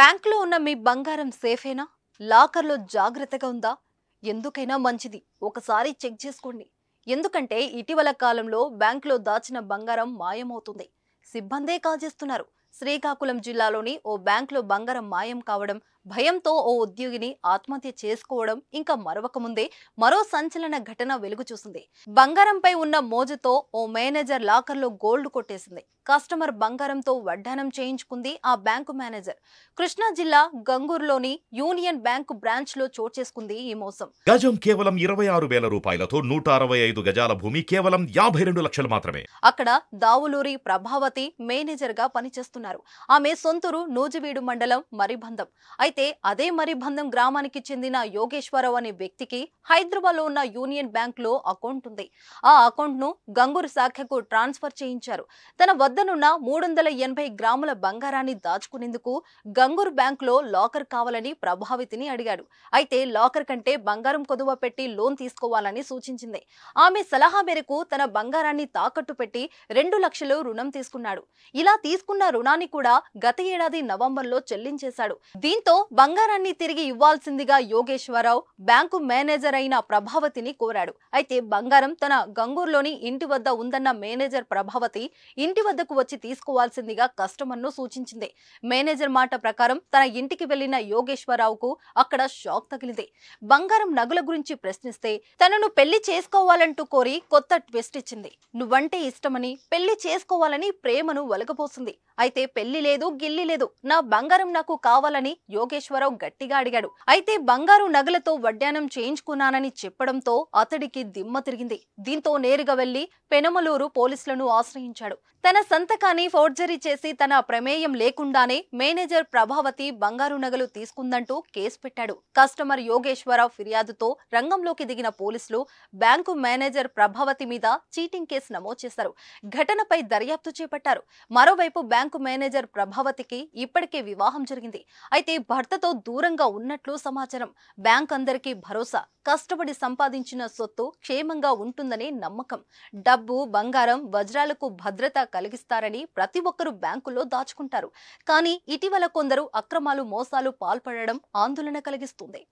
బ్యాంకులో ఉన్న మీ బంగారం సేఫేనా? లాకర్లో జాగ్రత్తగా ఉందా? ఎందుకైనా మంచిది. ఒకసారి చెక్ చేసుకోండి. ఎందుకంటే ఇటీవల కాలంలో బ్యాంకులో దాచిన బంగారం మాయమవుతుంది. సిబ్బందే కాజేస్తున్నారు శ్రీకాకుళం జిల్లాలోని ఓ బ్యాంకులో బంగారం మాయం కావడం భయంతో ఓ ఉద్యోగిని ఆత్మహత్య చేసుకోవడం ఇంకా మరొక ముందే మరో సంచలన ఘటన వెలుగు చూసింది. బంగారంపై ఉన్న మోజుతో ఓ మేనేజర్ లాకర్లో గోల్డ్ కొట్టేసింది. కస్టమర్ బంగారంతో వడ్డానం చేయించుకుంది ఆ బ్యాంకు మేనేజర్. కృష్ణా జిల్లా గంగూరులోని యూనియన్ బ్యాంకు బ్రాంచ్లో చోటు చేసుకుంది ఈ మోసం. గజం కేవలం ఇరవై ఆరు వేల రూపాయలతో నూట అరవై ఐదు గజాల భూమి కేవలం యాభై రెండు లక్షలు మాత్రమే. అక్కడ దావులూరి ప్రభావతి మేనేజర్గా పనిచేస్తున్నారు ఆమె సొంతూరు నూజివీడు మండలం మరిబంధం. అయితే అదే మరిబంధం గ్రామానికి చెందిన యోగేశ్వరరావు అనే వ్యక్తికి హైదరాబాద్లో ఉన్న యూనియన్ బ్యాంక్లో అకౌంట్ ఉంది. ఆ అకౌంట్ను గంగూరు శాఖకు ట్రాన్స్ఫర్ చేయించారు. తన వద్దనున్న మూడు వందల ఎనభై గ్రాముల బంగారాన్ని దాచుకునేందుకు గంగూరు బ్యాంక్లో లాకర్ కావాలని ప్రభావితిని అడిగాడు. అయితే లాకర్ కంటే బంగారం కొదువ పెట్టి లోన్ తీసుకోవాలని సూచించింది. ఆమె సలహా మేరకు తన బంగారాన్ని తాకట్టు పెట్టి రెండు లక్షలు రుణం తీసుకున్నాడు. ఇలా తీసుకున్న రుణాన్ని కూడా గత ఏడాది నవంబర్లో చెల్లించేశాడు. దీంతో బంగారాన్ని తిరిగి ఇవ్వాల్సిందిగా యోగేశ్వరరావు బ్యాంకు మేనేజర్ అయిన ప్రభావతిని కోరాడు. అయితే బంగారం తన గంగూరులోని ఇంటి వద్ద ఉందన్న మేనేజర్ ప్రభావతి ఇంటి వద్దకు వచ్చి తీసుకోవాల్సిందిగా కస్టమర్ను సూచించింది. మేనేజర్ మాట ప్రకారం తన ఇంటికి వెళ్ళిన యోగేశ్వరరావుకు అక్కడ షాక్ తగిలింది. బంగారం నగుల గురించి ప్రశ్నిస్తే తనను పెళ్ళి చేసుకోవాలంటూ కోరి కొత్త ట్విస్ట్ ఇచ్చింది. నువ్వంటే ఇష్టమని పెళ్ళి చేసుకోవాలని ప్రేమను ఒలగపోసింది అయితే పెళ్ళి లేదు గిల్లి లేదు. నా బంగారం నాకు కావాలని యోగేశ్వరరావు గట్టిగా అడిగాడు. అయితే బంగారు నగలతో వడ్డానం చేయించుకున్నానని చెప్పడంతో అతడికి దిమ్మ తిరిగింది. దీంతో నేరుగా వెళ్ళి పెనమలూరు పోలీసులను ఆశ్రయించాడు. తన సంతకాన్ని ఫోర్జరీ చేసి తన ప్రమేయం లేకుండానే మేనేజర్ ప్రభావతి బంగారు నగలు తీసుకుందంటూ కేసు పెట్టాడు. కస్టమర్ యోగేశ్వరరావు ఫిర్యాదుతో రంగంలోకి దిగిన పోలీసులు బ్యాంకు మేనేజర్ ప్రభావతి మీద చీటింగ్ కేసు నమోదు చేశారు. ఘటనపై దర్యాప్తు చేపట్టారు. మరోవైపు బ్యాంకు బ్యాంకు మేనేజర్ ప్రభావతికి ఇప్పటికే వివాహం జరిగింది. అయితే భర్తతో దూరంగా ఉన్నట్లు సమాచారం. బ్యాంక్ అందరికీ భరోసా. కష్టపడి సంపాదించిన సొత్తు క్షేమంగా ఉంటుందనే నమ్మకం. డబ్బు బంగారం వజ్రాలకు భద్రత కలిగిస్తారని ప్రతి ఒక్కరూ బ్యాంకులో దాచుకుంటారు. కానీ ఇటీవల కొందరు అక్రమాలు మోసాలు పాల్పడడం ఆందోళన కలిగిస్తుంది.